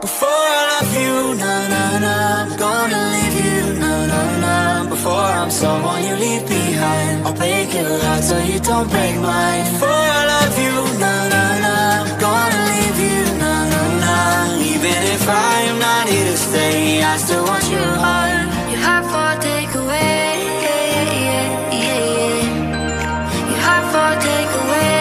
Before I love you, na na na, I'm gonna leave you, na na na. Before I'm someone you leave behind, I'll break your heart so you don't break mine. Before I love you, na na na, I'm gonna leave you, na na na. Even if I am not here to stay, I still want your heart. Your heart for takeaway. yeah, yeah, yeah, yeah. Your heart for takeaway.